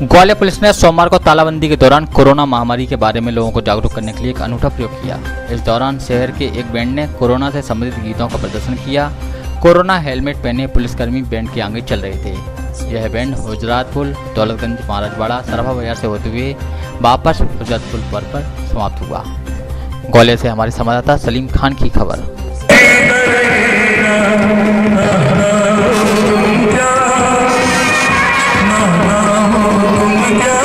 Gwalior police ने सोमवार को तालाबंदी के दौरान कोरोना महामारी के बारे में लोगों को जागरूक करने के लिए एक अनूठा प्रयोग किया। इस दौरान शहर के एक बैंड ने कोरोना से संबंधित गीतों का प्रदर्शन किया। कोरोना हेलमेट पहने पुलिसकर्मी बैंड के आगे चल रहे थे। यह बैंड गुजरात पुल दौलतगंज महाराजवाड़ा सरफा बाज़ार से होते हुए वापस गुजरात पुल पर, पर समाप्त हुआ। ग्वालियर से हमारे संवाददाता सलीम खान की खबर। we go.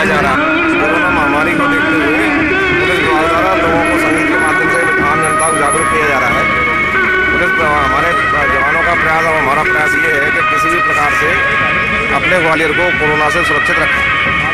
किया जा रहा है। कोरोना महामारी को देखते हुए पुलिस द्वारा लोगों को संगीत के माध्यम से आम जनता को जागरूक किया जा रहा है। पुलिस हमारे जवानों का प्रयास और हमारा प्रयास ये है कि किसी भी प्रकार से अपने ग्वालियर को कोरोना से सुरक्षित रखें।